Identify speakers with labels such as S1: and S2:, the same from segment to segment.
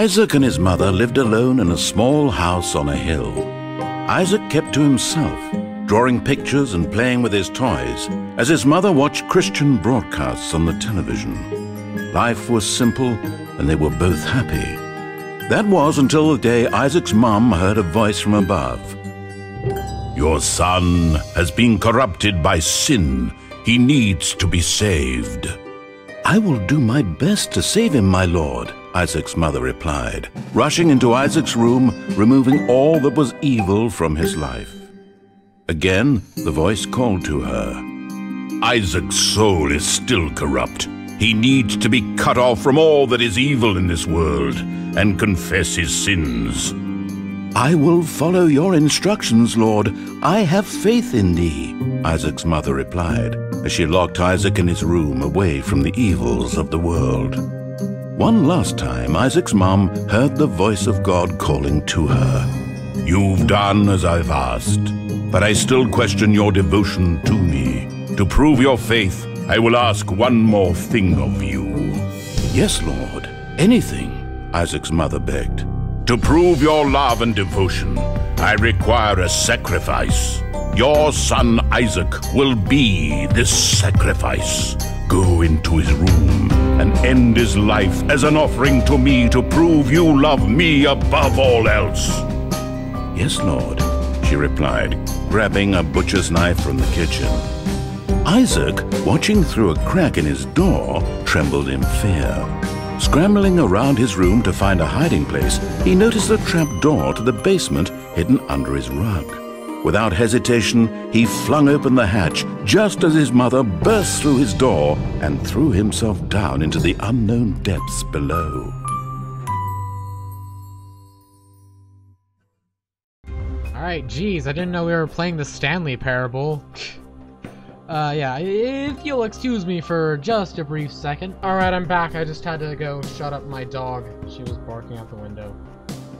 S1: Isaac and his mother lived alone in a small house on a hill. Isaac kept to himself, drawing pictures and playing with his toys as his mother watched Christian broadcasts on the television. Life was simple and they were both happy. That was until the day Isaac's mum heard a voice from above. Your son has been corrupted by sin. He needs to be saved. I will do my best to save him, my lord, Isaac's mother replied, rushing into Isaac's room, removing all that was evil from his life. Again, the voice called to her. Isaac's soul is still corrupt. He needs to be cut off from all that is evil in this world and confess his sins. I will follow your instructions, Lord. I have faith in thee, Isaac's mother replied, as she locked Isaac in his room away from the evils of the world. One last time, Isaac's mom heard the voice of God calling to her. You've done as I've asked, but I still question your devotion to me. To prove your faith, I will ask one more thing of you. Yes, Lord, anything, Isaac's mother begged. To prove your love and devotion, I require a sacrifice. Your son Isaac will be this sacrifice. Go into his room and end his life as an offering to me to prove you love me above all else. Yes, Lord, she replied, grabbing a butcher's knife from the kitchen. Isaac, watching through a crack in his door, trembled in fear. Scrambling around his room to find a hiding place, he noticed a trap door to the basement hidden under his rug. Without hesitation, he flung open the hatch just as his mother burst through his door and threw himself down into the unknown depths below.
S2: Alright, geez, I didn't know we were playing the Stanley Parable. Uh, yeah, if you'll excuse me for just a brief second. Alright, I'm back. I just had to go shut up my dog. She was barking out the window.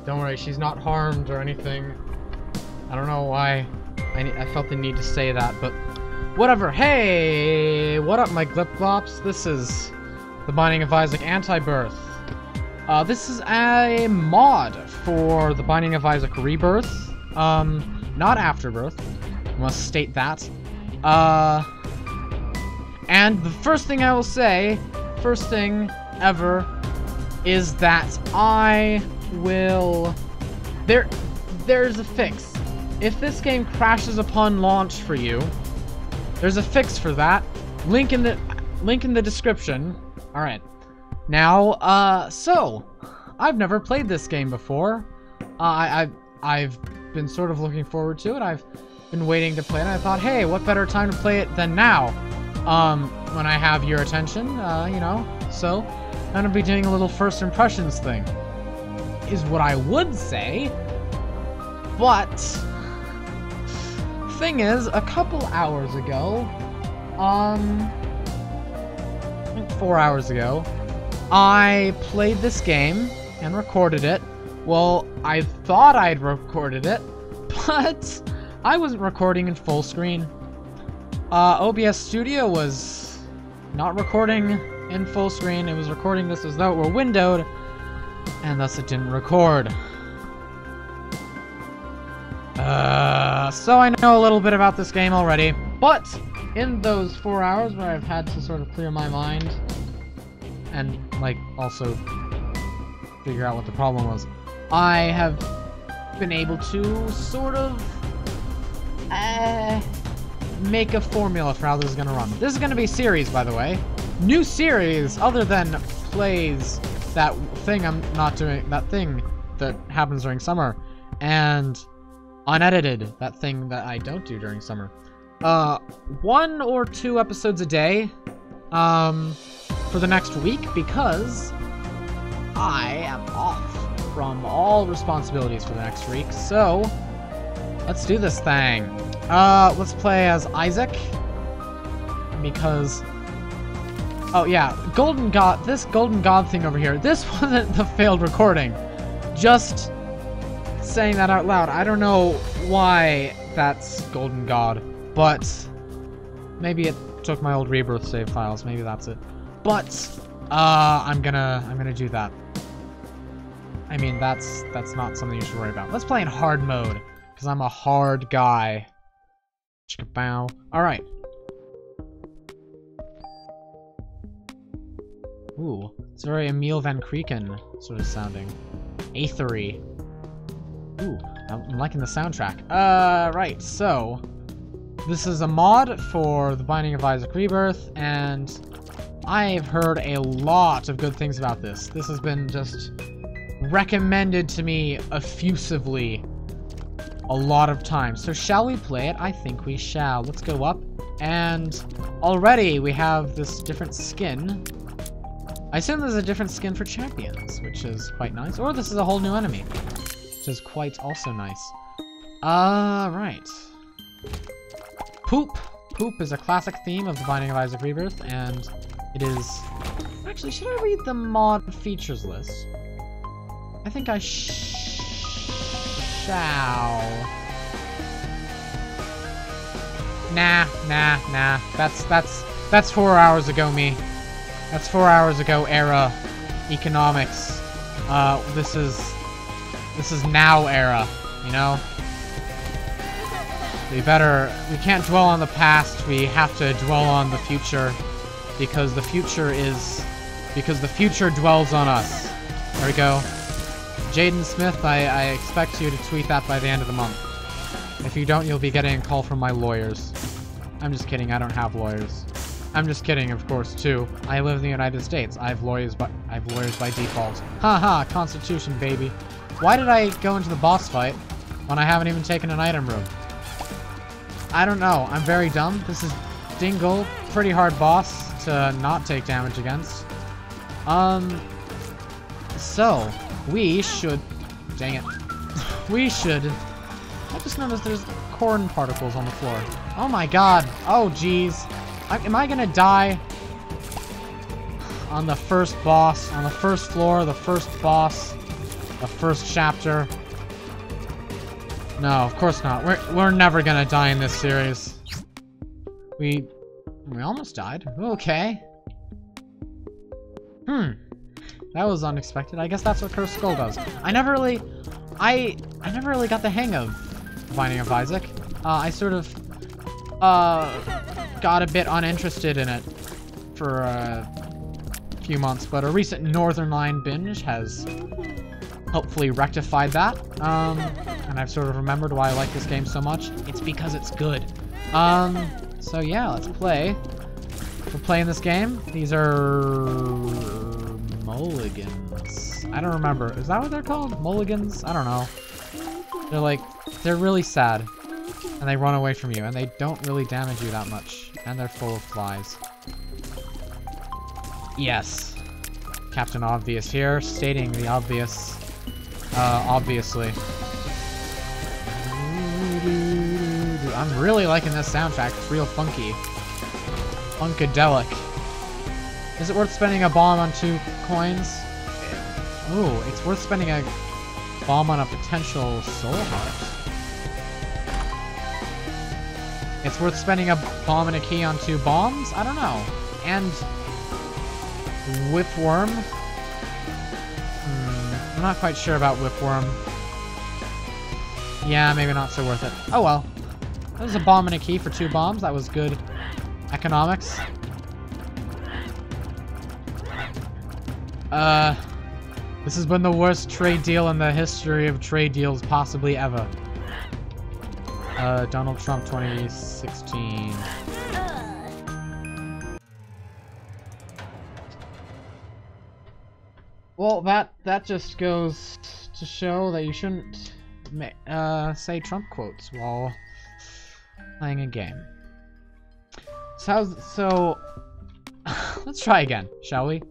S2: Don't worry, she's not harmed or anything. I don't know why I, I felt the need to say that, but whatever. Hey, what up, my glip-glops? This is The Binding of Isaac Antibirth. Uh, this is a mod for The Binding of Isaac Rebirth. Um, not Afterbirth. I must state that. Uh, and the first thing I will say, first thing ever, is that I will... There, there's a fix. If this game crashes upon launch for you, there's a fix for that. Link in the link in the description. All right. Now, uh, so I've never played this game before. Uh, I, I I've been sort of looking forward to it. I've been waiting to play it. I thought, hey, what better time to play it than now? Um, when I have your attention, uh, you know. So, I'm gonna be doing a little first impressions thing. Is what I would say. But, thing is, a couple hours ago, um, four hours ago, I played this game and recorded it. Well, I thought I'd recorded it, but I wasn't recording in full screen. Uh, OBS Studio was not recording in full screen. It was recording this as though it were windowed, and thus it didn't record. Uh, so I know a little bit about this game already, but in those four hours where I've had to sort of clear my mind and, like, also figure out what the problem was, I have been able to sort of uh, make a formula for how this is going to run. This is going to be series, by the way. New series, other than plays that thing I'm not doing, that thing that happens during summer, and unedited, that thing that I don't do during summer. Uh, one or two episodes a day, um, for the next week, because I am off from all responsibilities for the next week, so Let's do this thing. Uh, let's play as Isaac. Because... Oh, yeah. Golden God... This Golden God thing over here. This wasn't the failed recording. Just saying that out loud. I don't know why that's Golden God. But... Maybe it took my old Rebirth save files. Maybe that's it. But... Uh, I'm gonna... I'm gonna do that. I mean, that's that's not something you should worry about. Let's play in hard mode, because I'm a hard guy. Bow. Alright. Ooh, it's very Emil Van Krieken sort of sounding. Aethery. Ooh, I'm liking the soundtrack. Uh, right, so... This is a mod for The Binding of Isaac Rebirth, and I've heard a lot of good things about this. This has been just recommended to me effusively a lot of times. So shall we play it? I think we shall. Let's go up. And already we have this different skin. I assume there's a different skin for champions, which is quite nice. Or this is a whole new enemy, which is quite also nice. Uh, right. Poop. Poop is a classic theme of The Binding of Isaac Rebirth, and it is... Actually, should I read the mod features list? I think I sh shall. Nah, nah, nah. That's, that's, that's four hours ago me. That's four hours ago era economics. Uh, this is, this is now era, you know? We better, we can't dwell on the past, we have to dwell on the future. Because the future is, because the future dwells on us. There we go. Jaden Smith, I, I expect you to tweet that by the end of the month. If you don't, you'll be getting a call from my lawyers. I'm just kidding, I don't have lawyers. I'm just kidding, of course, too. I live in the United States. I have lawyers by I have lawyers by default. Haha, Constitution, baby. Why did I go into the boss fight when I haven't even taken an item room? I don't know. I'm very dumb. This is Dingle. Pretty hard boss to not take damage against. Um, so, we should... Dang it. we should... I just noticed there's corn particles on the floor. Oh my god. Oh, jeez. Am I gonna die? On the first boss, on the first floor, the first boss, the first chapter. No, of course not. We're, we're never gonna die in this series. We... We almost died. Okay. Hmm. That was unexpected. I guess that's what Cursed Skull does. I never really... I... I never really got the hang of Binding of Isaac. Uh, I sort of... Uh... Got a bit uninterested in it for a few months, but a recent Northernlion binge has hopefully rectified that. Um, and I've sort of remembered why I like this game so much. It's because it's good. Um, so yeah, let's play. We're playing this game. These are mulligans. I don't remember. Is that what they're called? Mulligans? I don't know. They're like, they're really sad. And they run away from you, and they don't really damage you that much. And they're full of flies. Yes. Captain Obvious here, stating the obvious. Uh, obviously. I'm really liking this soundtrack. It's real funky. Funkadelic. Is it worth spending a bomb on two coins? Ooh, it's worth spending a bomb on a potential soul heart. It's worth spending a bomb and a key on two bombs? I don't know. And Whipworm? I'm not quite sure about Whipworm. Yeah, maybe not so worth it. Oh well. That was a bomb and a key for two bombs. That was good economics. Uh, this has been the worst trade deal in the history of trade deals possibly ever. Uh, Donald Trump 2016. Well, that that just goes to show that you shouldn't uh, say Trump quotes while playing a game. So, so let's try again, shall we?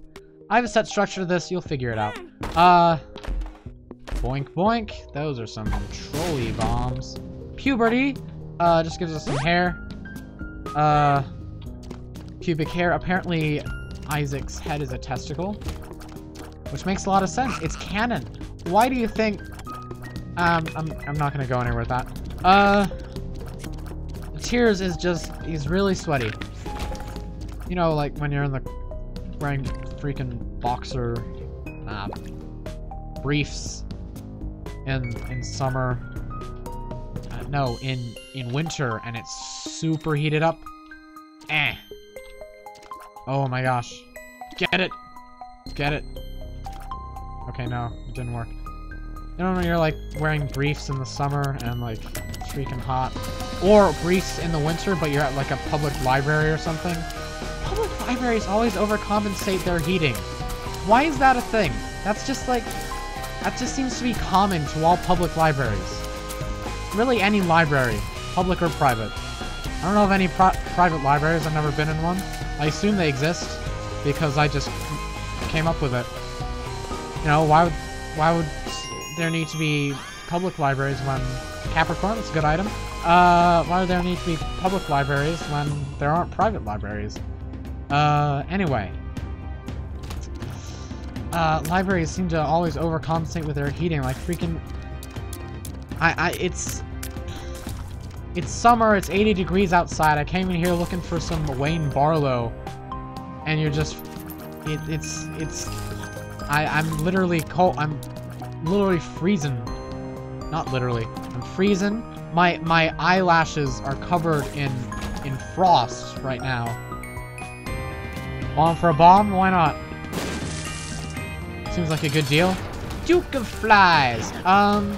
S2: I have a set structure to this, you'll figure it out. Uh, boink boink. Those are some trolley bombs. Puberty, uh, just gives us some hair. Uh, pubic hair. Apparently, Isaac's head is a testicle. Which makes a lot of sense. It's canon. Why do you think... Um, I'm, I'm not gonna go anywhere with that. Uh, Tears is just... He's really sweaty. You know, like when you're in the... Wearing freaking boxer. Uh, briefs in in summer. Uh, no, in in winter, and it's super heated up. Eh. Oh my gosh. Get it! Get it! Okay, no, it didn't work. You don't know when you're like wearing briefs in the summer and like freaking hot? Or briefs in the winter, but you're at like a public library or something? Public libraries always overcompensate their heating. Why is that a thing? That's just like, that just seems to be common to all public libraries. Really any library, public or private. I don't know of any private libraries, I've never been in one. I assume they exist, because I just came up with it. You know, why would, why would there need to be public libraries when Capricorn, that's a good item. Uh, why would there need to be public libraries when there aren't private libraries? Uh, anyway. Uh, libraries seem to always overcompensate with their heating, like freaking... I, I, it's... It's summer, it's 80 degrees outside, I came in here looking for some Wayne Barlow, and you're just... It, it's, it's... I, I'm literally cold, I'm literally freezing. Not literally, I'm freezing. My, my eyelashes are covered in, in frost right now. Bomb for a bomb? Why not? Seems like a good deal. Duke of Flies. Um,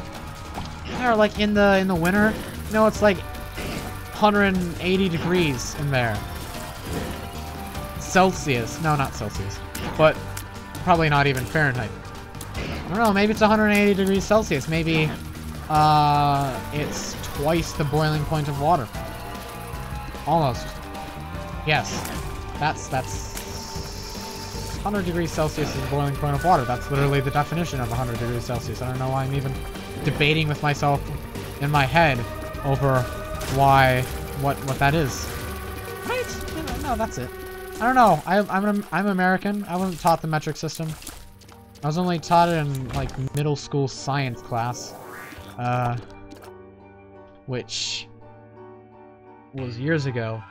S2: they're like in the in the winter. You know, it's like 180 degrees in there. Celsius. No, not Celsius. But probably not even Fahrenheit. I don't know, maybe it's 180 degrees Celsius. Maybe uh, it's twice the boiling point of water. Almost. Yes. That's, that's 100 degrees Celsius is the boiling point of water. That's literally the definition of 100 degrees Celsius. I don't know why I'm even debating with myself in my head over why, what, what that is. Right? No, that's it. I don't know. I, I'm, I'm American. I wasn't taught the metric system. I was only taught it in, like, middle school science class. Uh, which was years ago.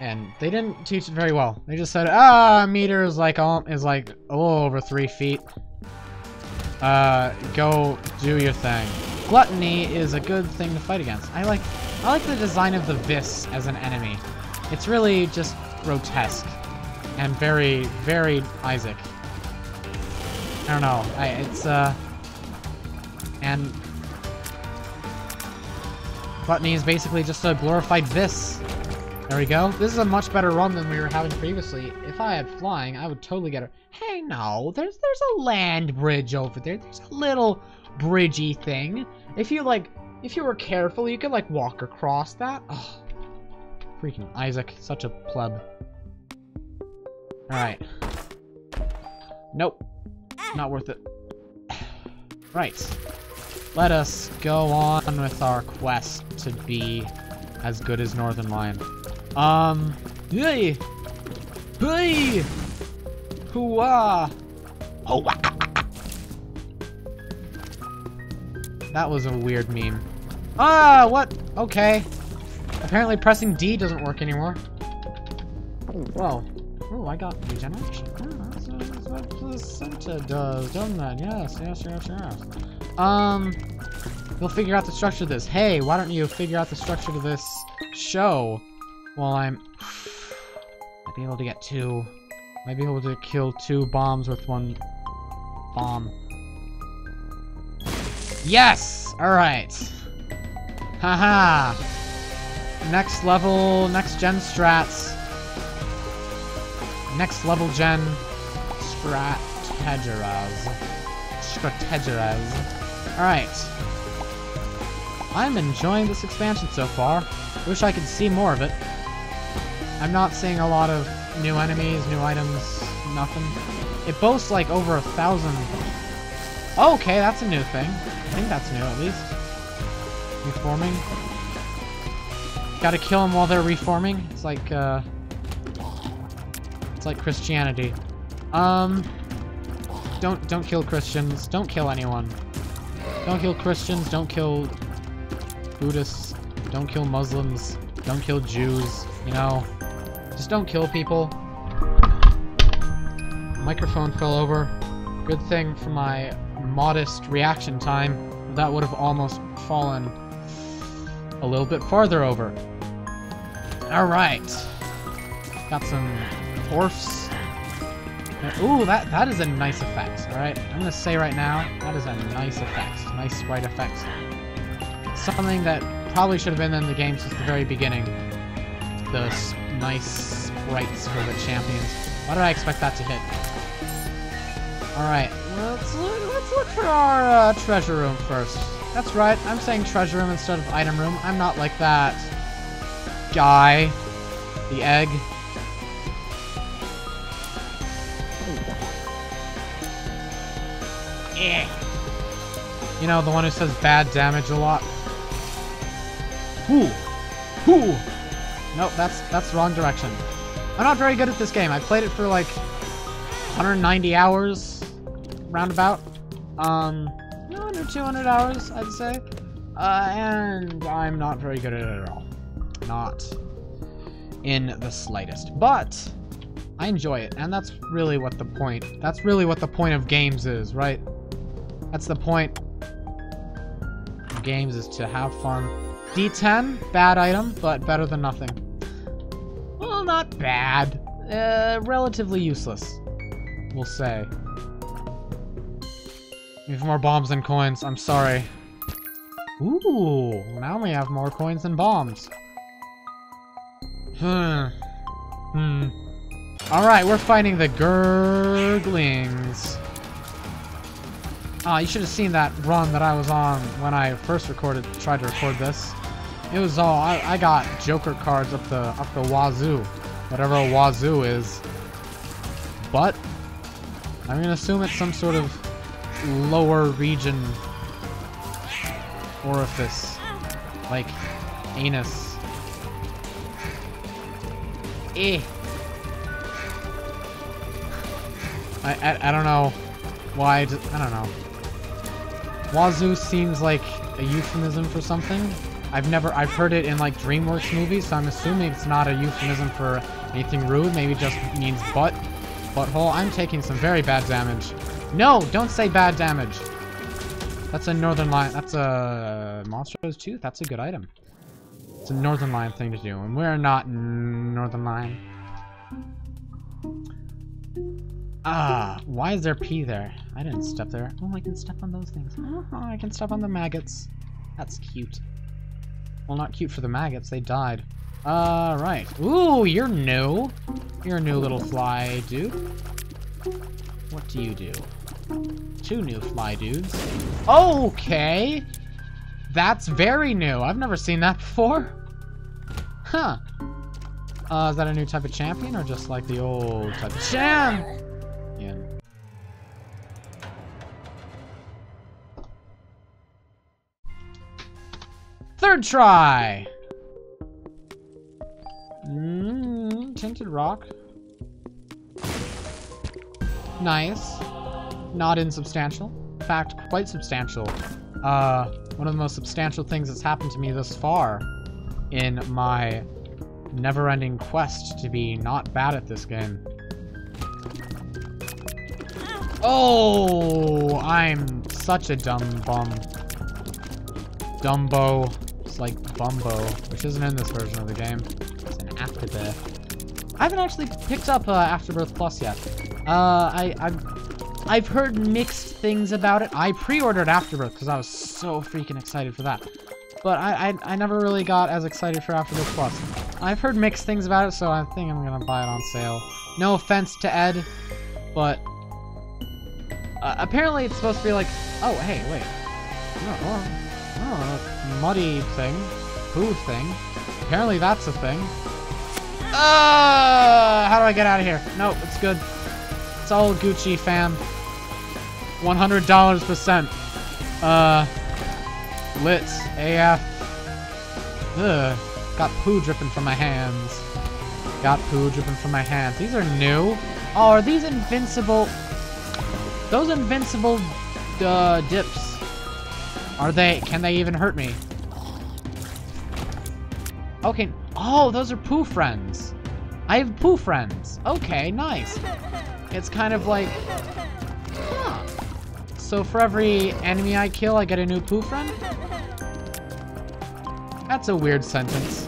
S2: And they didn't teach it very well. They just said, ah, meter is like, all, is like a little over three feet. Uh, go do your thing. Gluttony is a good thing to fight against. I like, I like the design of the Vis as an enemy. It's really just grotesque and very, very Isaac. I don't know. I, it's uh, and Gluttony is basically just a glorified Vis. There we go. This is a much better run than we were having previously. If I had flying, I would totally get it. Hey, no, there's there's a land bridge over there. There's a little bridgey thing. If you, like, if you were careful, you could, like, walk across that. Freaking Isaac, such a pleb. Alright. Nope. Not worth it. Right. Let us go on with our quest to be as good as Northernlion. Um, hey! Hey! Hooah! Hooah! That was a weird meme. Ah, what? Okay. Apparently pressing D doesn't work anymore. Whoa. Oh, I got regeneration. Oh, that's, that's what placenta does, doesn't it? Yes, yes, yes, yes. Um, we'll figure out the structure of this. Hey, why don't you figure out the structure to this show? Well, I'm... Might be able to get two... Might be able to kill two bombs with one bomb. Yes! Alright. Haha! Next level, next gen strats. Next level gen strategeras. Strategeras. Alright. I'm enjoying this expansion so far. Wish I could see more of it. I'm not seeing a lot of new enemies, new items, nothing. It boasts like over a thousand. Okay, that's a new thing. I think that's new at least. Reforming. Gotta kill them while they're reforming. It's like, uh... It's like Christianity. Um... Don't, don't kill Christians. Don't kill anyone. Don't kill Christians. Don't kill Buddhists. Don't kill Muslims. Don't kill Jews. You know, just don't kill people. Microphone fell over. Good thing for my modest reaction time, that would have almost fallen a little bit farther over. Alright. Got some dwarfs. Ooh, that, that is a nice effect, alright? I'm gonna say right now, that is a nice effect. Nice sprite effect. Something that probably should have been in the game since the very beginning. The nice sprites for the champions. Why did I expect that to hit? Alright, let's, let's look for our uh, treasure room first. That's right, I'm saying treasure room instead of item room. I'm not like that guy. The egg. Eh. You know, the one who says bad damage a lot. Whoo! Whoo! Nope, that's that's wrong direction. I'm not very good at this game. I played it for like 190 hours, roundabout. Um, under 200 hours, I'd say. Uh, and I'm not very good at it at all. Not in the slightest. But I enjoy it, and that's really what the point. That's really what the point of games is, right? That's the point of games is to have fun. D10, bad item, but better than nothing. Well, not bad. Uh, relatively useless, we'll say. We have more bombs than coins. I'm sorry. Ooh, now we have more coins than bombs. Hmm. Hmm. Alright, we're fighting the Gurglings. Ah, you should have seen that run that I was on when I first recorded, tried to record this. It was all, I, I got Joker cards up the, up the wazoo. Whatever a wazoo is. But, I'm gonna assume it's some sort of lower region orifice. Like, anus. Eh. I, I, I don't know why, I don't know. Wazoo seems like a euphemism for something. I've never, I've heard it in like DreamWorks movies, so I'm assuming it's not a euphemism for anything rude, maybe just means butt, butthole. I'm taking some very bad damage. No, don't say bad damage. That's a Northernlion. That's a Monstro's Tooth. That's a good item. It's a Northernlion thing to do, and we're not Northernlion. Ah, why is there pee there? I didn't step there. Oh, I can step on those things. Oh, I can step on the maggots. That's cute. Well, not cute for the maggots. They died. Uh, right. Ooh, you're new. You're a new little fly, dude. What do you do? Two new fly dudes. Okay! That's very new. I've never seen that before. Huh. Uh, is that a new type of champion or just like the old type of champ? Yeah. Third try! Mmm, tinted rock. Nice not insubstantial. In fact, quite substantial. Uh, one of the most substantial things that's happened to me thus far in my never-ending quest to be not bad at this game. Oh, I'm such a dumb bum. Dumbo. It's like Bumbo, which isn't in this version of the game. It's an Afterbirth. I haven't actually picked up uh, Afterbirth Plus yet. Uh, I, I'm I've heard mixed things about it. I pre-ordered Afterbirth because I was so freaking excited for that. But I, I, I never really got as excited for Afterbirth Plus. I've heard mixed things about it, so I think I'm gonna buy it on sale. No offense to Ed, but uh, apparently it's supposed to be like, oh hey, wait, oh, oh, muddy thing, poo thing. Apparently that's a thing. Uh, how do I get out of here? Nope, it's good. It's all Gucci, fam. $100 percent. Uh, lit AF. Ugh. Got poo dripping from my hands. Got poo dripping from my hands. These are new. Oh, are these invincible? Those invincible uh, dips. Are they? Can they even hurt me? Okay. Oh, those are poo friends. I have poo friends. Okay, nice. It's kind of like... So for every enemy I kill, I get a new poo friend? That's a weird sentence.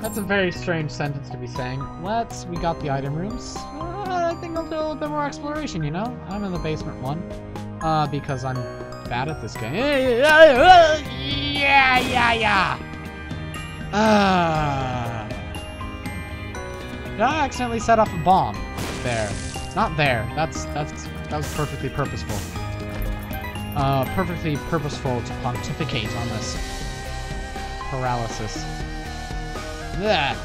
S2: That's a very strange sentence to be saying. Let's, we got the item rooms. Uh, I think I'll do a little bit more exploration, you know? I'm in the basement one. Uh, because I'm bad at this game. Yeah, yeah, yeah! Uh, did I accidentally set off a bomb? There. Not there. That's, that's, that was perfectly purposeful. Uh, perfectly purposeful to pontificate on this paralysis. Yeah.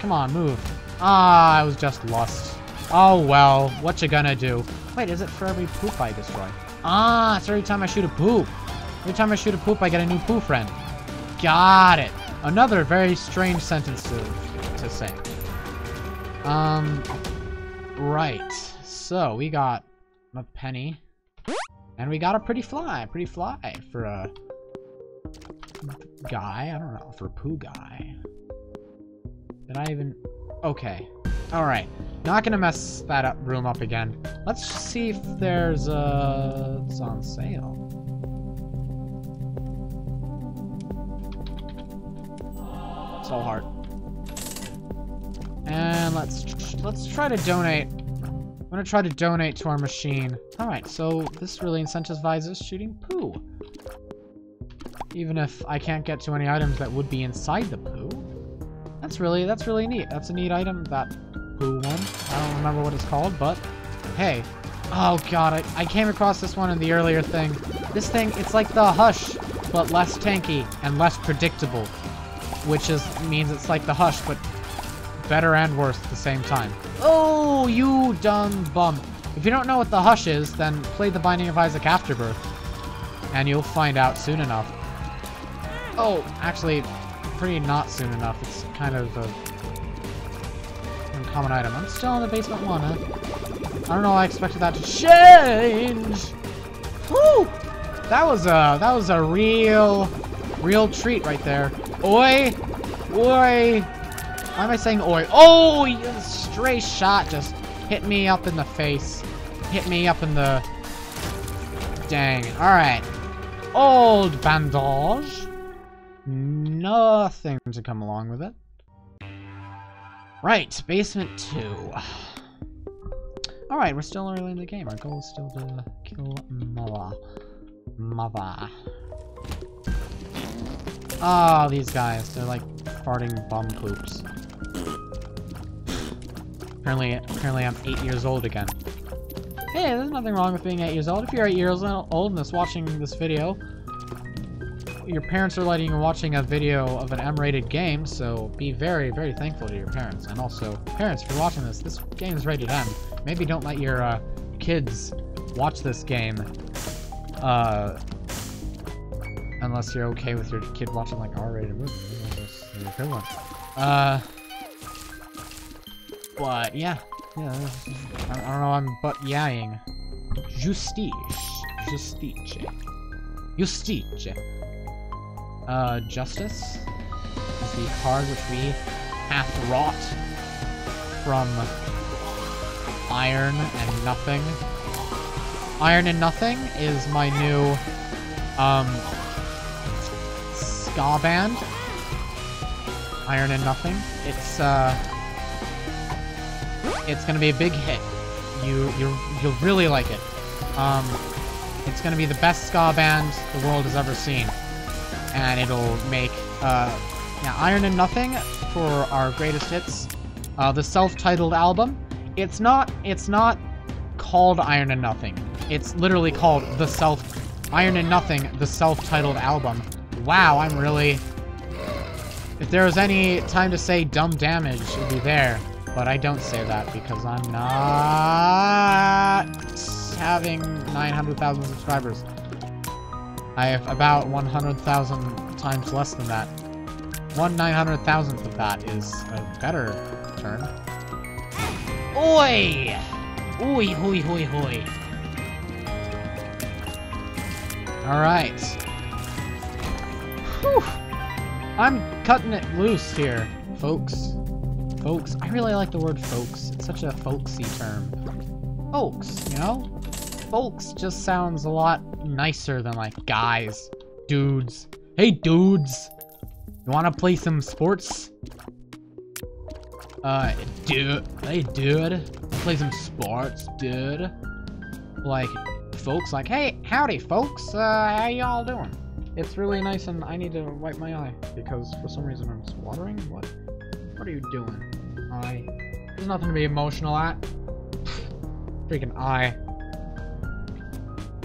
S2: Come on, move. Ah, I was just lost. Oh well, what you gonna do? Wait, is it for every poop I destroy? Ah, it's every time I shoot a poop. Every time I shoot a poop, I get a new poop friend. Got it. Another very strange sentence to, to say. Um, right. So, we got a penny. And we got a pretty fly. Pretty fly for a guy. I don't know, for a poo guy. Did I even... Okay. Alright. Not gonna mess that up room up again. Let's see if there's a... It's on sale. Soul Heart. And let's let's try to donate. I'm gonna try to donate to our machine. Alright, so this really incentivizes shooting poo. Even if I can't get to any items that would be inside the poo. That's really, that's really neat. That's a neat item, that poo one. I don't remember what it's called, but hey. Oh god, I, I came across this one in the earlier thing. This thing, it's like the Hush, but less tanky and less predictable. Which is means it's like the Hush, but better and worse at the same time. Oh, you dumb bum. If you don't know what the Hush is, then play The Binding of Isaac Afterbirth. And you'll find out soon enough. Oh, actually, pretty not soon enough. It's kind of a uncommon item. I'm still in the basement huh? I don't know. I expected that to change. Whew! That was a that was a real, real treat right there. Oi, oi. Why am I saying oi? Oh, stray shot just hit me up in the face. Hit me up in the. Dang. All right. Old bandage. Nothing to come along with it. Right, basement 2. Alright, we're still early in the game. Our goal is still to kill Mava. Mava. Ah, oh, these guys. They're like farting bum poops. Apparently, apparently I'm 8 years old again. Hey, there's nothing wrong with being 8 years old. If you're 8 years old and is watching this video, your parents are letting you watching a video of an M-rated game, so be very, very thankful to your parents. And also, parents, if you're watching this, this game is rated M. Maybe don't let your uh, kids watch this game, uh, unless you're okay with your kid watching like R-rated movies. Uh, but yeah, yeah. I, I don't know. I'm but yaying. Justice, justice, justice. Uh, Justice is the card which we hath wrought from Iron and Nothing. Iron and Nothing is my new, um, ska band. Iron and Nothing. It's, uh, it's gonna be a big hit. You, you, you'll really like it. Um, it's gonna be the best ska band the world has ever seen and it'll make uh, Iron and Nothing for our greatest hits. Uh, the self-titled album. It's not. It's not called Iron and Nothing. It's literally called the self Iron and Nothing, the self-titled album. Wow, I'm really. If there was any time to say dumb damage, it'd be there. But I don't say that because I'm not having 900,000 subscribers. I have about 100,000 times less than that. One 900,000th of that is a better turn. Oi! Oi, hoi, hoi, hoi. Alright. Whew. I'm cutting it loose here, folks. Folks. I really like the word folks. It's such a folksy term. folks, you know? Folks just sounds a lot nicer than like guys, dudes. Hey dudes, you wanna play some sports? Uh, dude, hey dude, play some sports, dude. Like, folks, like, hey, howdy folks, uh, how y'all doing? It's really nice and I need to wipe my eye because for some reason I'm watering. What? What are you doing? Eye. There's nothing to be emotional at. Freaking eye.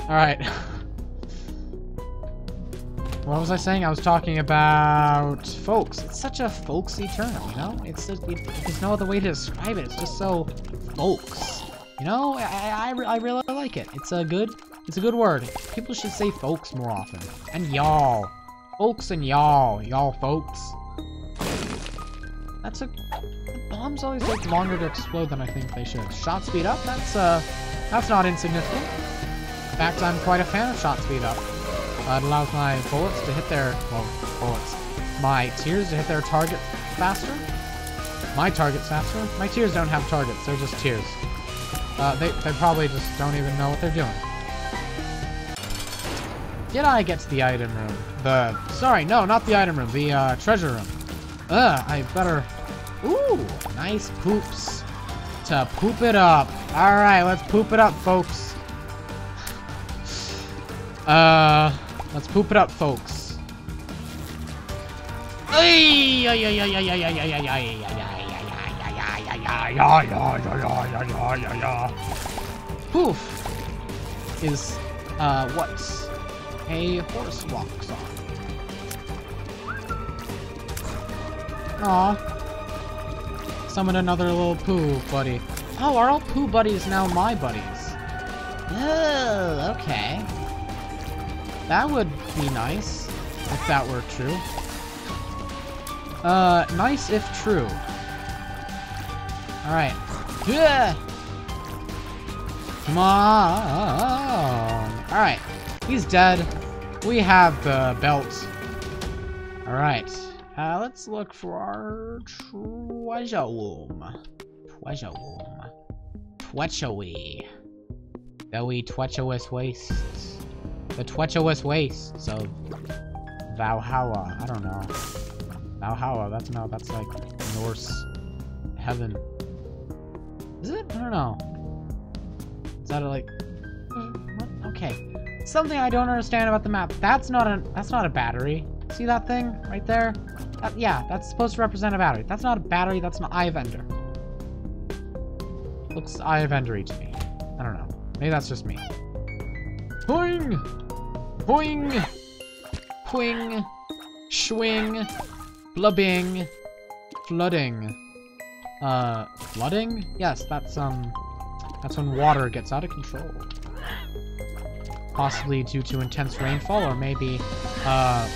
S2: Alright. what was I saying? I was talking about folks. It's such a folksy term, you know? It's just, it, there's no other way to describe it. It's just so folks. You know, I, I, I really like it. It's a good, it's a good word. People should say folks more often. And y'all. Folks and y'all. Y'all folks. That's a... Bombs always take longer to explode than I think they should. Shot speed up? That's, uh... That's not insignificant. In fact, I'm quite a fan of shot speed up. Uh, it allows my bullets to hit their... Well, bullets. My tears to hit their target faster. My targets faster. My tears don't have targets. They're just tears. Uh, they, they probably just don't even know what they're doing. Did I get to the item room? The... Sorry, no, not the item room. The, uh, treasure room. Ugh, I better... Ooh, nice poops. To poop it up. Alright, let's poop it up, folks. Uh, let's poop it up, folks. Poof is uh what a horse walks on. Aw. Summon another little poo buddy. Oh, are all poo buddies now my buddies? Oh, okay. That would be nice, if that were true. Uh, nice if true. Alright. Yeah. Come on. Alright. He's dead. We have the belt. Alright. Uh, let's look for our treasure room. Treasure room. Twetchery. The wee twetcherous wastes. The twetcherous wastes of Valhalla. I don't know. Valhalla, that's no, that's like Norse heaven. Is it? I don't know. Is that like... What? Okay. Something I don't understand about the map. That's not a, that's not a battery. See that thing right there? That, yeah, that's supposed to represent a battery. That's not a battery, that's an eye vendor. Looks eye vendory to me. I don't know. Maybe that's just me. Boing! Boing! Quing! Swing! Blubbing! Flooding. Uh, flooding? Yes, that's, um, that's when water gets out of control. Possibly due to intense rainfall, or maybe, uh,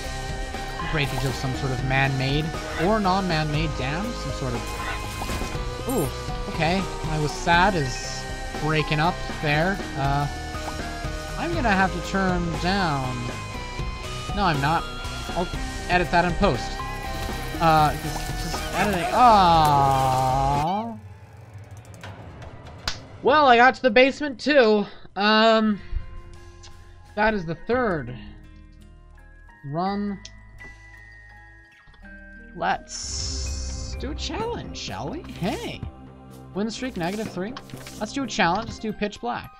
S2: breakage of some sort of man-made or non-man-made dam, some sort of... Ooh, okay. I was sad as breaking up there. Uh, I'm gonna have to turn down... No, I'm not. I'll edit that in post. Uh, just, just editing. Aww. Well, I got to the basement too. Um, that is the third run. Let's do a challenge, shall we? Hey, win streak negative three. Let's do a challenge. Let's do pitch black.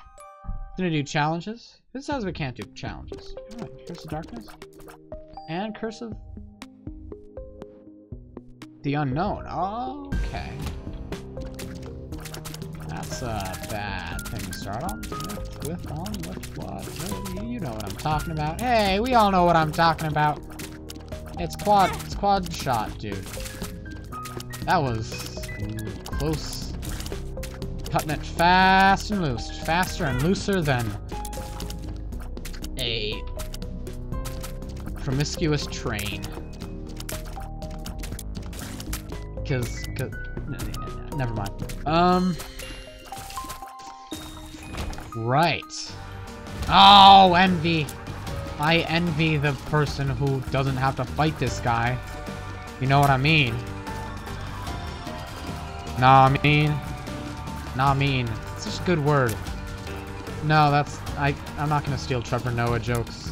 S2: Gonna do challenges. Who says we can't do challenges? All right, Curse of Darkness and Curse of the Unknown. Okay. That's a bad thing to start on. With, with, on, with what? You know what I'm talking about. Hey, we all know what I'm talking about. It's quad, it's quad shot, dude. That was close. Cutting it fast and loose. Faster and looser than a promiscuous train. Cause, cause, never mind. Um, right. Oh, envy. I envy the person who doesn't have to fight this guy. You know what I mean? Nah, I mean. Nah, I mean. such a good word. No, that's I. I'm not gonna steal Trevor Noah jokes.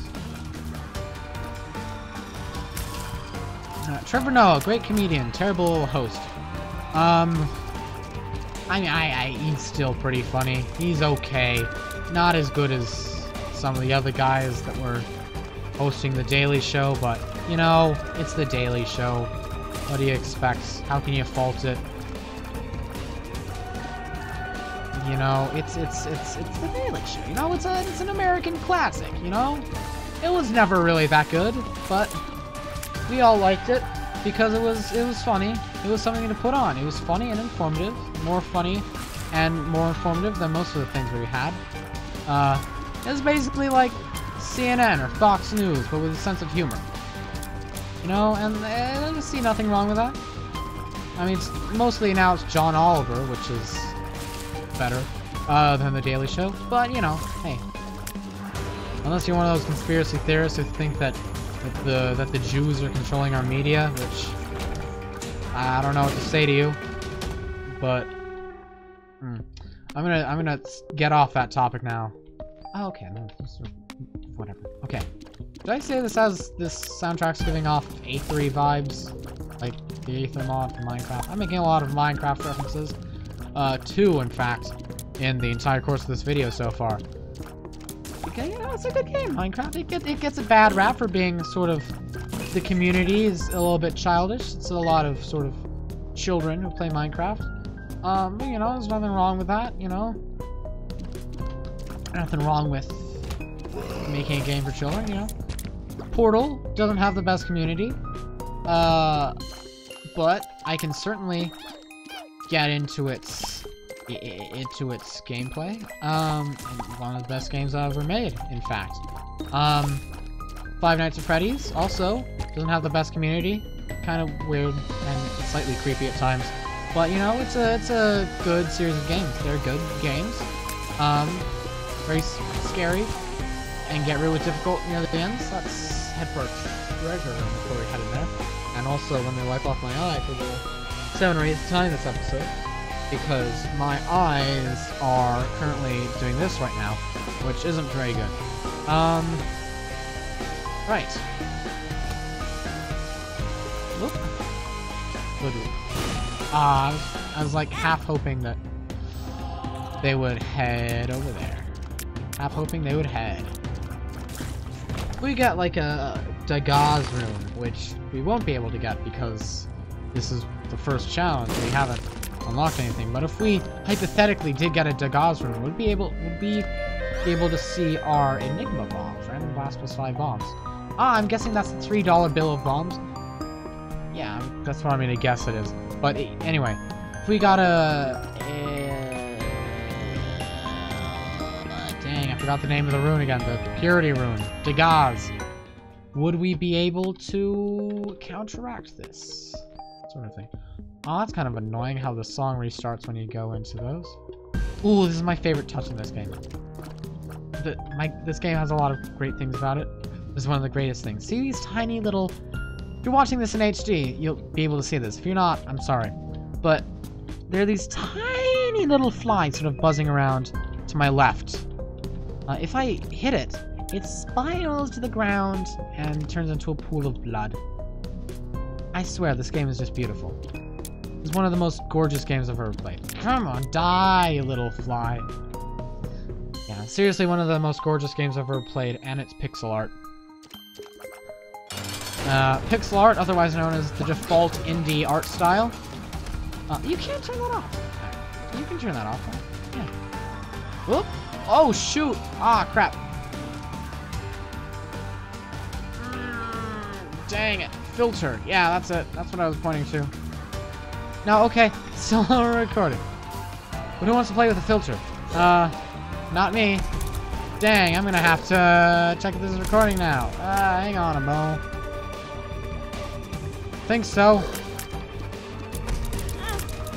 S2: Uh, Trevor Noah, great comedian, terrible host. Um, I mean, I, I, he's still pretty funny. He's okay. Not as good as some of the other guys that were hosting The Daily Show, but, you know, it's The Daily Show. What do you expect? How can you fault it? You know, it's it's it's it's The Daily Show. You know, it's a it's an American classic. You know, it was never really that good, but we all liked it because it was it was funny. It was something to put on. It was funny and informative, more funny and more informative than most of the things we had. Uh, it was basically like CNN or Fox News, but with a sense of humor. You know, and I just see nothing wrong with that. I mean, it's mostly now it's John Oliver, which is better uh, than The Daily Show. But, you know, hey. Unless you're one of those conspiracy theorists who think that, that the that the Jews are controlling our media, which I don't know what to say to you. But hmm, I'm gonna I'm gonna get off that topic now. Oh, okay, whatever. Okay. Did I say this has this soundtrack's giving off A3 vibes? Like the Aether mod for Minecraft? I'm making a lot of Minecraft references. Uh, two, in fact, in the entire course of this video so far. Okay, you know, it's a good game, Minecraft. It, get, it gets a bad rap for being sort of... The community is a little bit childish. It's a lot of sort of children who play Minecraft. Um, you know, there's nothing wrong with that, you know? Nothing wrong with making a game for children, you know? Portal doesn't have the best community. Uh, but I can certainly get into its into its gameplay. Um, one of the best games I've ever made, in fact. Um, Five Nights at Freddy's also doesn't have the best community. Kind of weird and slightly creepy at times. But you know, it's a it's a good series of games. They're good games. Um, very scary and get really difficult near the ends. That's head for treasure before we head in there. And also when they wipe off my eye for the seven or eighth time this episode. Because my eyes are currently doing this right now, which isn't very good. Um, right. Oop. Uh, I was like half hoping that they would head over there. Half hoping they would head. We got like a Dagaz rune, which we won't be able to get because this is the first challenge. We haven't unlocked anything. But if we hypothetically did get a Dagaz rune, would be able would be able to see our Enigma bombs, random blast plus five bombs. Ah, I'm guessing that's the three dollar bill of bombs. Yeah, that's what I'm gonna guess it is. But anyway, if we got a, a forgot the name of the rune again. The purity rune, Dagaz. Would we be able to counteract this sort of thing? Oh, that's kind of annoying how the song restarts when you go into those. Ooh, this is my favorite touch in this game. The, my, this game has a lot of great things about it. This is one of the greatest things. See these tiny little... If you're watching this in HD, you'll be able to see this. If you're not, I'm sorry. But there are these tiny little flies sort of buzzing around to my left. Uh, if I hit it, it spirals to the ground and turns into a pool of blood. I swear, this game is just beautiful. It's one of the most gorgeous games I've ever played. Come on, die, little fly. Yeah, seriously one of the most gorgeous games I've ever played, and it's pixel art. Uh, pixel art, otherwise known as the default indie art style. Uh, you can't turn that off. You can turn that off. Yeah. Whoop. Oh, shoot. Ah, crap. Dang it. Filter. Yeah, that's it. That's what I was pointing to. No, okay. Still recording. But who wants to play with a filter? Uh, not me. Dang, I'm gonna have to check if this is recording now. Uh, hang on a mo. Think so.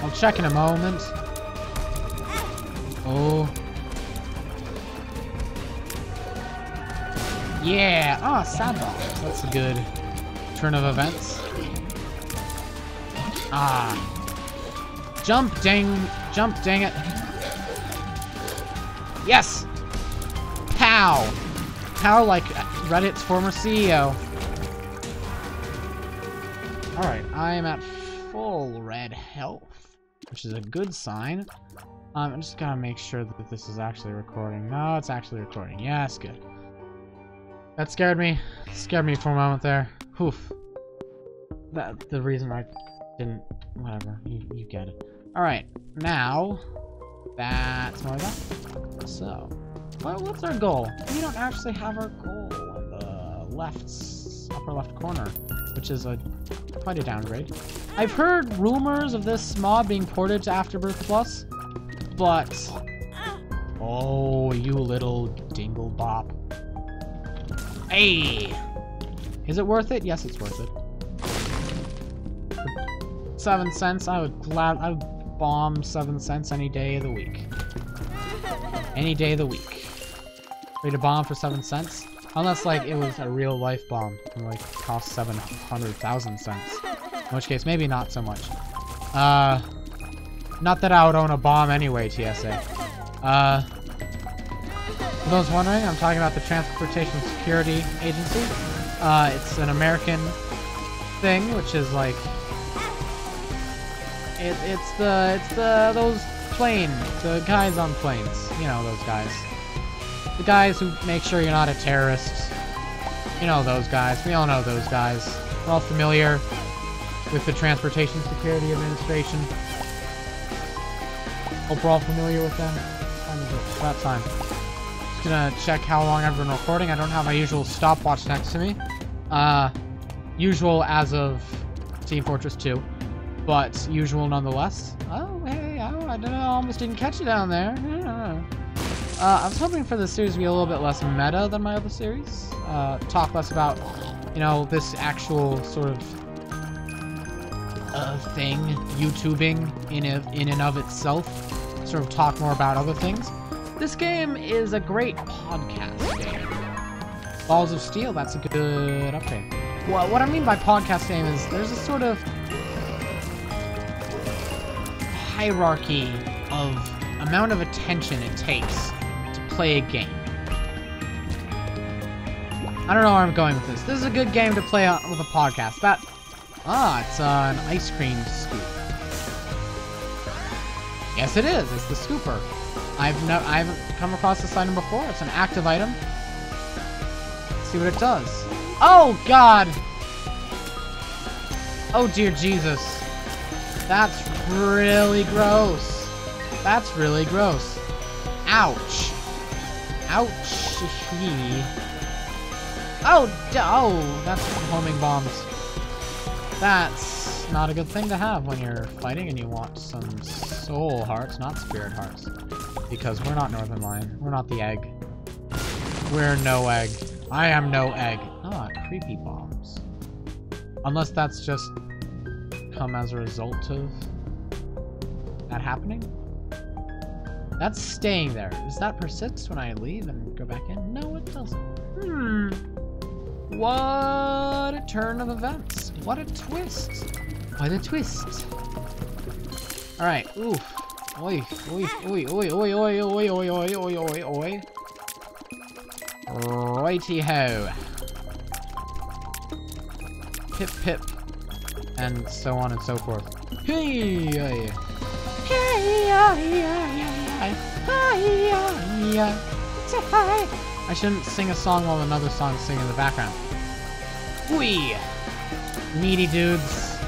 S2: I'll check in a moment. Oh. Yeah! Oh, sandbox. That's a good turn of events. Ah. Jump, dang, jump, dang it. Yes! Pow! Pow like Reddit's former CEO. Alright, I am at full red health, which is a good sign. Um, I'm just gotta make sure that this is actually recording. No, it's actually recording. Yeah, it's good. That scared me. Scared me for a moment there. Oof. That the reason I didn't. Whatever. You you get it. All right. Now, that's more that. So, well, what's our goal? We don't actually have our goal on the left upper left corner, which is a quite a downgrade. I've heard rumors of this mod being ported to Afterbirth Plus, but oh, you little dingle bop. Hey! Is it worth it? Yes, it's worth it. Seven cents, I would glad I would bomb seven cents any day of the week. Any day of the week. Ready to bomb for seven cents? Unless like it was a real life bomb and like cost seven hundred thousand cents. In which case maybe not so much. Uh not that I would own a bomb anyway, TSA. Uh for those wondering, I'm talking about the Transportation Security Agency. Uh, it's an American thing, which is like it, it's the it's the those plane the guys on planes. You know those guys. The guys who make sure you're not a terrorist. You know those guys. We all know those guys. We're all familiar with the Transportation Security Administration. Hope we're all familiar with them. Time is time gonna check how long I've been recording. I don't have my usual stopwatch next to me. Uh, usual as of Team Fortress 2, but usual nonetheless. Oh, hey, oh, I don't know, I almost didn't catch you down there. Uh, I was hoping for this series to be a little bit less meta than my other series. Uh, talk less about, you know, this actual sort of uh, thing, YouTubing in, a, in and of itself. Sort of talk more about other things. This game is a great podcast game. Balls of Steel, that's a good update. Well, what I mean by podcast game is there's a sort of hierarchy of amount of attention it takes to play a game. I don't know where I'm going with this. This is a good game to play with a podcast. That, ah, it's uh, an ice cream scoop. Yes, it is. It's the scooper. I've no, I haven't come across this item before. It's an active item. Let's see what it does. Oh God! Oh dear Jesus. That's really gross. That's really gross. Ouch. Ouch. Oh, oh, that's homing bombs. That's not a good thing to have when you're fighting and you want some soul hearts, not spirit hearts. Because we're not Northernlion. We're not the egg. We're no egg. I am no egg. Ah, creepy bombs. Unless that's just come as a result of that happening? That's staying there. Does that persist when I leave and go back in? No, it doesn't. Hmm. What a turn of events. What a twist. What a twist. Alright, oof. Oi, oi, oi, oi, oi, oi, oi, oi, oi, oi, oi, oi. Righty ho. Pip pip. And so on and so forth. Hey, hey. I shouldn't sing a song while another song's singing in the background. Whee! Meaty dudes.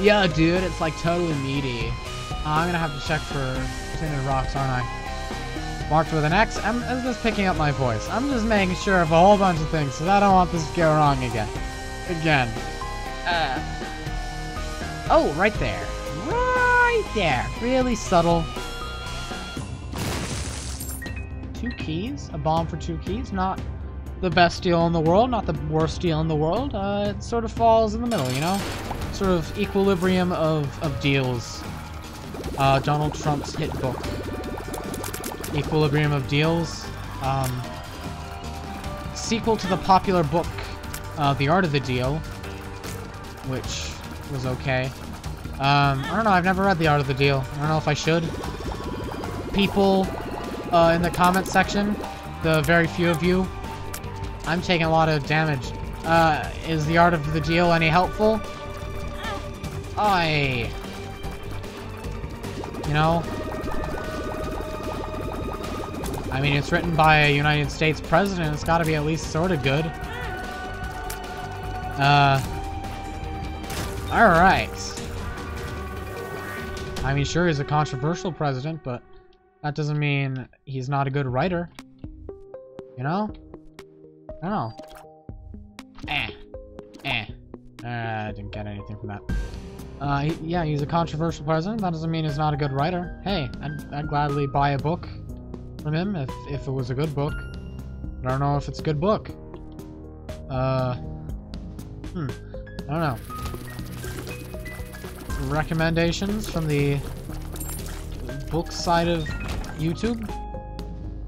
S2: Yeah, dude, it's like totally meaty. Uh, I'm gonna have to check for tinted rocks, aren't I? Marked with an X. I'm, I'm just picking up my voice. I'm just making sure of a whole bunch of things, because I don't want this to go wrong again. Again. Uh. Oh, right there. Right there. Really subtle. Two keys? A bomb for two keys? Not the best deal in the world, not the worst deal in the world. Uh, it sort of falls in the middle, you know? Sort of equilibrium of, of deals uh, Donald Trump's hit book, Equilibrium of Deals. Um, sequel to the popular book, uh, The Art of the Deal, which was okay. Um, I don't know, I've never read The Art of the Deal. I don't know if I should. People uh, in the comment section, the very few of you, I'm taking a lot of damage. Uh, is the art of the deal any helpful? I, you know, I mean, it's written by a United States president. It's got to be at least sort of good. Uh, all right. I mean, sure, he's a controversial president, but that doesn't mean he's not a good writer. You know? I don't know. Eh. Eh. Uh, I didn't get anything from that. Uh, he, yeah, he's a controversial president. That doesn't mean he's not a good writer. Hey, I'd, I'd gladly buy a book from him if, if it was a good book. I don't know if it's a good book. Uh, hmm. I don't know. Recommendations from the book side of YouTube?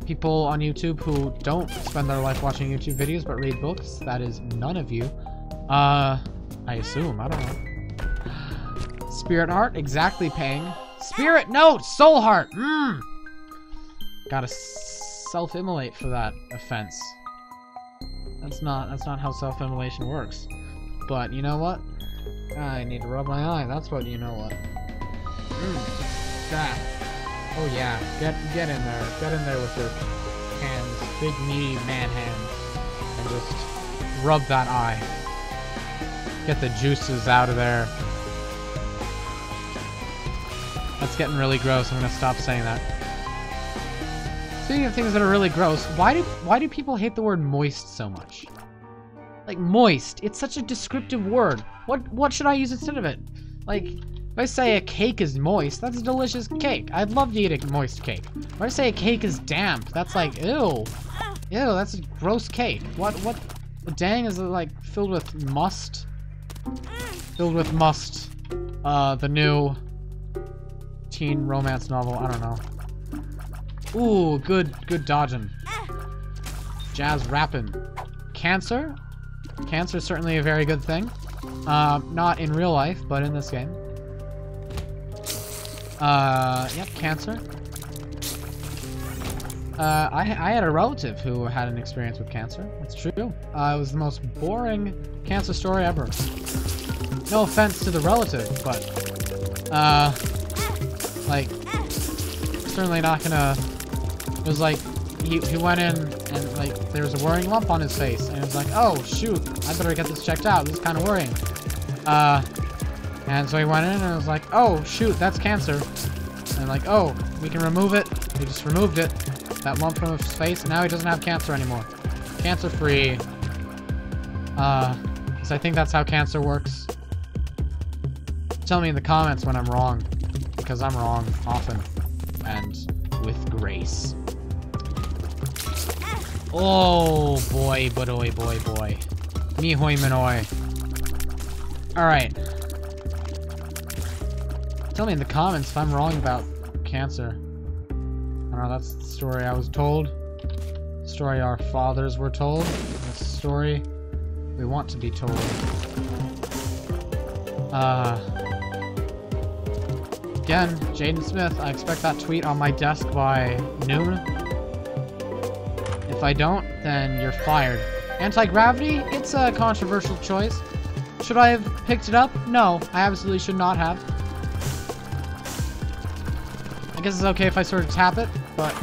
S2: People on YouTube who don't spend their life watching YouTube videos but read books? That is none of you. Uh, I assume. I don't know. Spirit Heart, exactly paying. Spirit Note, Soul Heart. Mmm. Gotta self-immolate for that offense. That's not that's not how self-immolation works. But you know what? I need to rub my eye. That's what you know what. Mm. That. Oh yeah. Get get in there. Get in there with your hands, big meaty man hands, and just rub that eye. Get the juices out of there. That's getting really gross. I'm gonna stop saying that. Speaking of things that are really gross, why do why do people hate the word moist so much? Like moist, it's such a descriptive word. What what should I use instead of it? Like if I say a cake is moist, that's a delicious cake. I'd love to eat a moist cake. If I say a cake is damp, that's like ew. Ew, that's a gross cake. What what dang is it like filled with must? Filled with must. Uh the new teen romance novel, I don't know. Ooh, good, good dodging. Jazz rapping. Cancer? Cancer is certainly a very good thing. Uh, not in real life, but in this game. Uh, yep, cancer. Uh, I, I had a relative who had an experience with cancer. It's true. Uh, it was the most boring cancer story ever. No offense to the relative, but, uh, like, certainly not gonna it was like, he, he went in and like, there was a worrying lump on his face. And it was like, oh shoot, I better get this checked out. This is kind of worrying. Uh, and so he went in and was like, oh shoot, that's cancer. And like, oh, we can remove it. We just removed it. That lump from his face. And now he doesn't have cancer anymore. Cancer free. Uh, because I think that's how cancer works. Tell me in the comments when I'm wrong. Because I'm wrong often. And with grace. Oh boy, but boy, boy, boy. Me hoi manoi. Alright. Tell me in the comments if I'm wrong about cancer. I know, that's the story I was told. Story our fathers were told. The story we want to be told. Uh, again, Jaden Smith, I expect that tweet on my desk by noon. If I don't, then you're fired. Anti-gravity? It's a controversial choice. Should I have picked it up? No, I absolutely should not have. I guess it's okay if I sort of tap it, but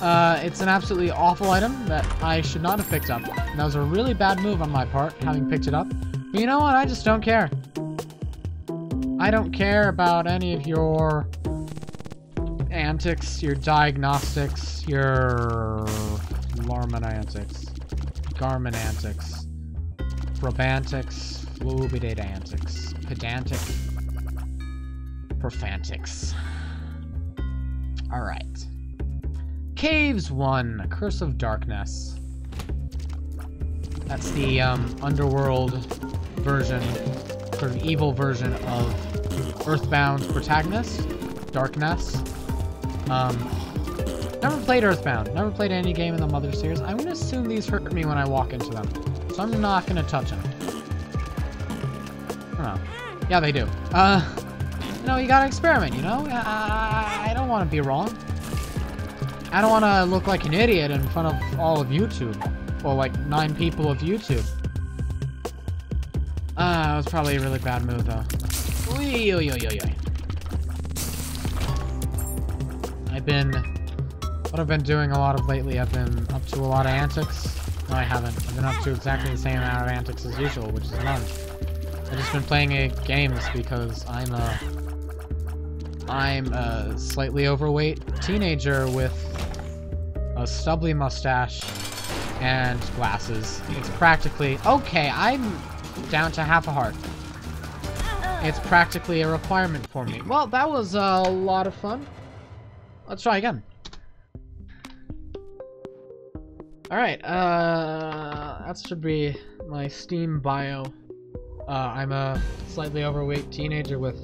S2: uh, it's an absolutely awful item that I should not have picked up. And that was a really bad move on my part, having picked it up. But you know what? I just don't care. I don't care about any of your antics, your diagnostics, your Larman antics. Garmin antics. Probantics. Flubidate antics. Pedantic. Profantics. Alright. Caves 1. Curse of Darkness. That's the um, underworld version, sort of evil version of Earthbound protagonist, Darkness. Um, Never played Earthbound. Never played any game in the Mother series. I'm gonna assume these hurt me when I walk into them. So I'm not gonna touch them. I Yeah, they do. Uh, you know, you gotta experiment, you know? I, I don't want to be wrong. I don't want to look like an idiot in front of all of YouTube. or like nine people of YouTube. Ah, uh, it was probably a really bad move, though. I've been... What I've been doing a lot of lately, I've been up to a lot of antics. No, I haven't. I've been up to exactly the same amount of antics as usual, which is none. I've just been playing games because I'm a... I'm a slightly overweight teenager with a stubbly mustache and glasses. It's practically... Okay, I'm down to half a heart. It's practically a requirement for me. Well, that was a lot of fun. Let's try again. Alright, uh, that should be my Steam bio. Uh, I'm a slightly overweight teenager with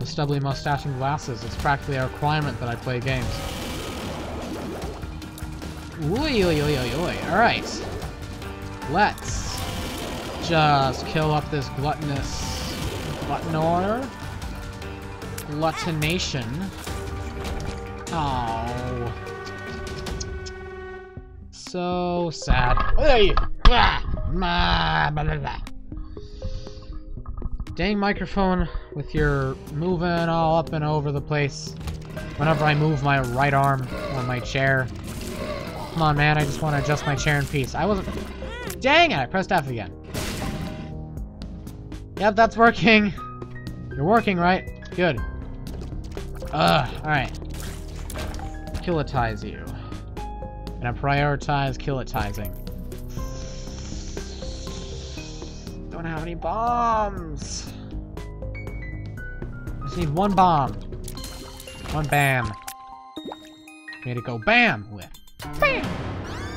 S2: a stubbly mustache and glasses. It's practically a requirement that I play games. Oi, oi, oi, oi, oi. Alright. Let's just kill up this gluttonous gluttonor. Gluttonation. Oh. So sad. Hey! Dang microphone with your moving all up and over the place whenever I move my right arm or my chair. Come on, man, I just want to adjust my chair in peace. I wasn't... Dang it, I pressed F again. Yep, that's working. You're working, right? Good. Ugh, alright. Killitize you. And I prioritize killitizing. Don't have any bombs! I just need one bomb. One bam. Need to go bam with. Bam!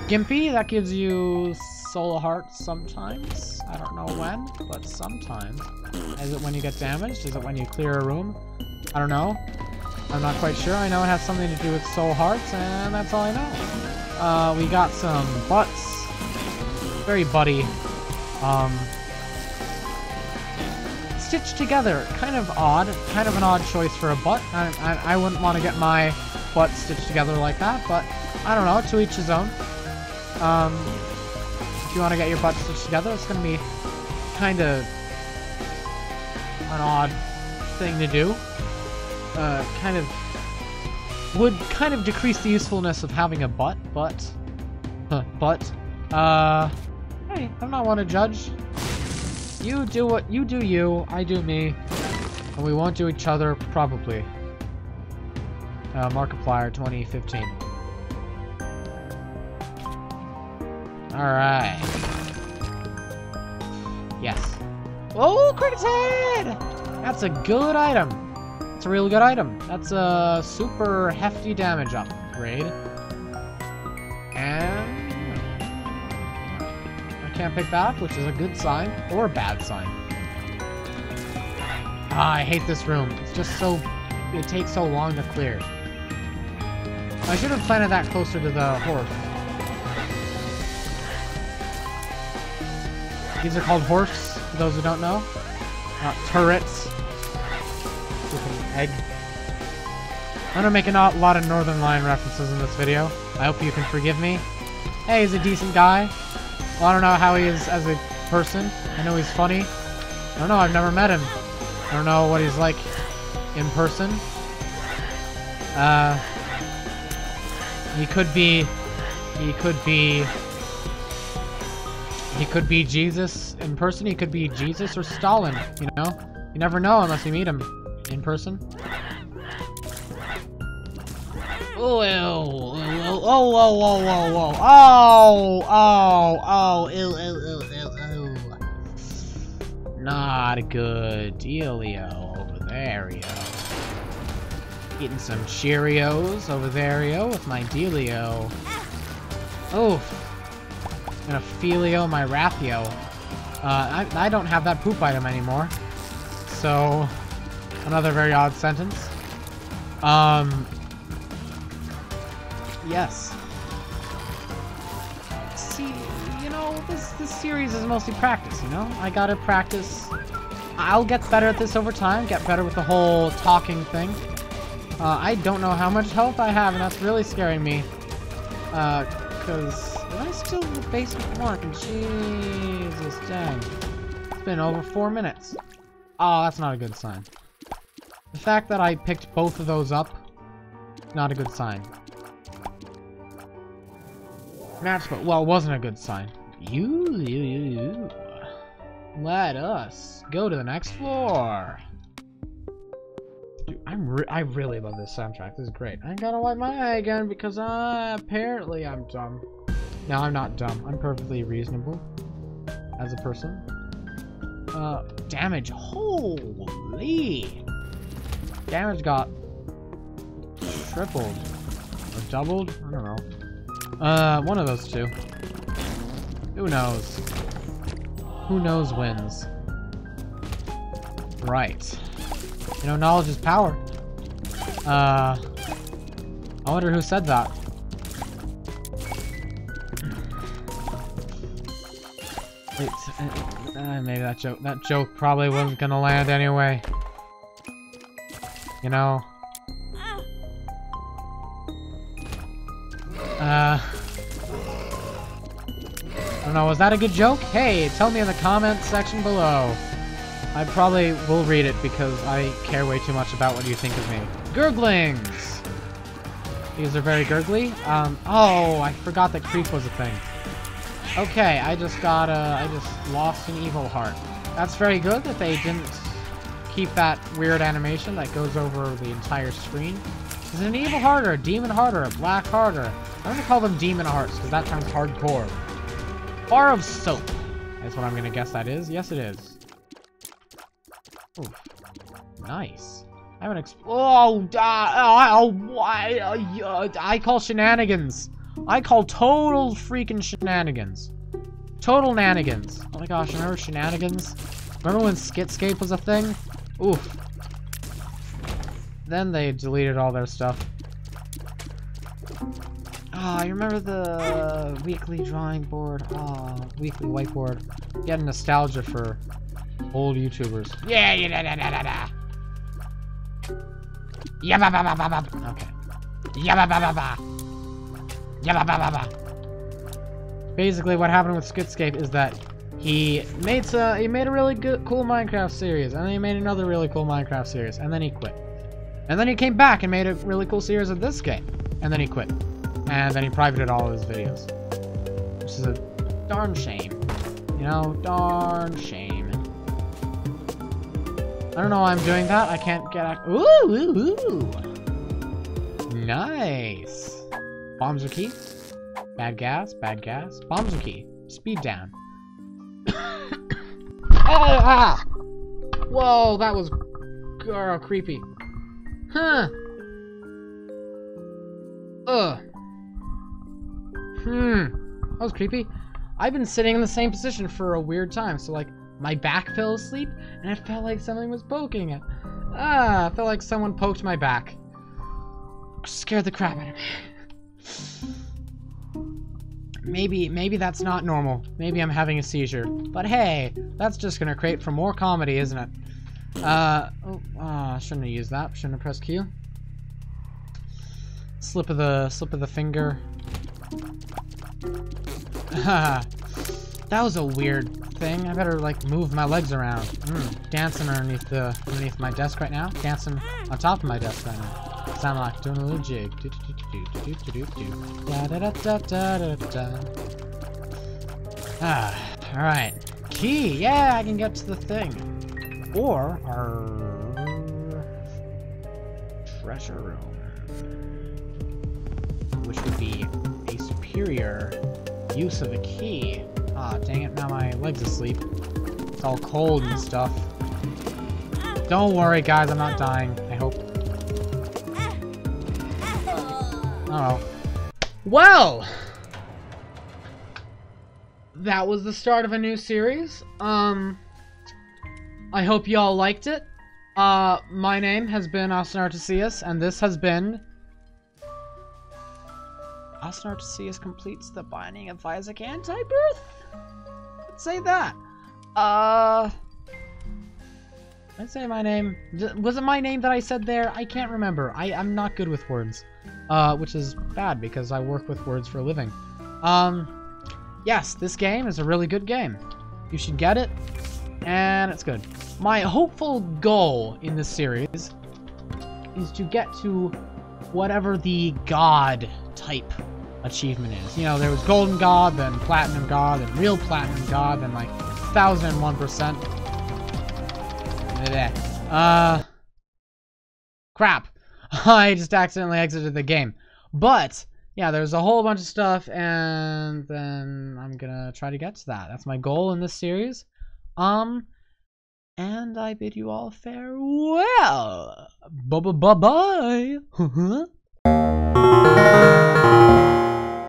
S2: Gimpy, that gives you soul hearts sometimes. I don't know when, but sometimes. Is it when you get damaged? Is it when you clear a room? I don't know. I'm not quite sure. I know it has something to do with soul hearts, and that's all I know. Uh, we got some butts. Very buddy. Um, stitched together. Kind of odd. Kind of an odd choice for a butt. I, I, I wouldn't want to get my butt stitched together like that, but I don't know. To each his own. Um, if you want to get your butt stitched together, it's going to be kind of an odd thing to do. Uh, kind of would kind of decrease the usefulness of having a butt, but but uh hey, I'm not one to judge. You do what you do you, I do me, and we won't do each other probably. Uh, Markiplier 2015. Alright. Yes. Oh, Cricket's head! That's a good item. It's a really good item. That's a super hefty damage upgrade. And... I can't pick that up, which is a good sign, or a bad sign. Ah, I hate this room. It's just so... It takes so long to clear. I should have planted that closer to the horse. These are called horse, for those who don't know. Uh, turrets. An egg. I'm gonna make a lot of Northernlion references in this video. I hope you can forgive me. Hey, he's a decent guy. Well, I don't know how he is as a person. I know he's funny. I don't know, I've never met him. I don't know what he's like in person. Uh, he could be, he could be he could be Jesus in person, he could be Jesus or Stalin, you know? You never know unless you meet him in person. Oh, ew, ew, ew, oh, whoa, whoa, whoa, whoa. Oh, oh, oh, ew, ew, ew, ew, ew. Not good dealio over there, yo. Eating some Cheerios over there, yo, with my dealio. Oof. And a my Rathio. Uh, I, I don't have that poop item anymore. So, another very odd sentence. Um, yes. See, you know, this, this series is mostly practice, you know? I gotta practice. I'll get better at this over time, get better with the whole talking thing. Uh, I don't know how much health I have, and that's really scaring me. Uh, cause am I still in the basement one? Jesus dang. It's been over four minutes. Oh, that's not a good sign. The fact that I picked both of those up, not a good sign. Match, but well, it wasn't a good sign. You, you, you, you. Let us go to the next floor. Dude, I'm re I really love this soundtrack. This is great. I gotta wipe my eye again because uh, apparently I'm dumb. No, I'm not dumb. I'm perfectly reasonable as a person. Uh, damage. Holy! Damage got tripled or doubled. I don't know. Uh, one of those two. Who knows? Who knows wins? Right. You know, knowledge is power. Uh, I wonder who said that. Uh, uh, maybe that joke, that joke probably wasn't gonna land anyway. You know? Uh... I don't know, was that a good joke? Hey, tell me in the comments section below. I probably will read it because I care way too much about what you think of me. Gurglings! These are very gurgly. Um, oh, I forgot that creep was a thing. Okay, I just got, uh, I just lost an evil heart. That's very good that they didn't keep that weird animation that goes over the entire screen. Is it an evil heart or a demon heart or a black heart or... I'm gonna call them demon hearts because that sounds hardcore. Bar of soap. That's what I'm gonna guess that is. Yes, it is. Oof. Nice. I haven't exp- Oh, uh, oh, why? Uh, I call shenanigans. I call total freaking shenanigans. Total nanigans. Oh my gosh, remember shenanigans? Remember when Skitscape was a thing? Oof. Then they deleted all their stuff. Ah, oh, you remember the weekly drawing board? Ah, oh, weekly whiteboard. Getting nostalgia for old YouTubers. Yeah, yeah, da, da, da, da. Yeah, ba, ba, ba, ba, ba. Okay. Yeah, ba, ba, ba, ba. Basically, what happened with Skitscape is that he made a, uh, he made a really good, cool Minecraft series, and then he made another really cool Minecraft series, and then he quit. And then he came back and made a really cool series of this game, and then he quit. And then he privated all of his videos. Which is a darn shame. You know, darn shame. I don't know why I'm doing that. I can't get Ooh, ooh, ooh. Nice. Bombs are key. Bad gas, bad gas. Bombs are key. Speed down. oh, ah! Whoa, that was girl creepy. Huh. Ugh. Hmm. That was creepy. I've been sitting in the same position for a weird time, so like my back fell asleep and it felt like something was poking it. Ah, I felt like someone poked my back. Scared the crap out of me. Maybe, maybe that's not normal. Maybe I'm having a seizure. But hey, that's just gonna create for more comedy, isn't it? Uh, oh, oh, shouldn't have used that. Shouldn't have pressed Q. Slip of the, slip of the finger. that was a weird thing. I better, like, move my legs around. Mm, dancing underneath the, underneath my desk right now. Dancing on top of my desk right now. Sound like doing a little jig. Do, do, do, do, do, do, do. Da, da, da, da, da, da, da. Ah, alright. Key! Yeah, I can get to the thing. Or our treasure room. Which would be a superior use of a key. Ah, dang it, now my leg's asleep. It's all cold and stuff. Don't worry, guys, I'm not dying. Oh. Well! That was the start of a new series. Um... I hope you all liked it. Uh, my name has been Austin Artesius, and this has been... Austin Artesius completes the Binding of Isaac Antibirth? Let's say that. Uh... I say my name? Was it my name that I said there? I can't remember. I, I'm not good with words. Uh, which is bad because I work with words for a living. Um, yes, this game is a really good game. You should get it, and it's good. My hopeful goal in this series is to get to whatever the god type achievement is. You know, there was Golden God, then Platinum God, then Real Platinum God, then like 1001%. Uh, crap. I just accidentally exited the game. But, yeah, there's a whole bunch of stuff, and then I'm gonna try to get to that. That's my goal in this series. Um, and I bid you all farewell. Bye-bye-bye-bye.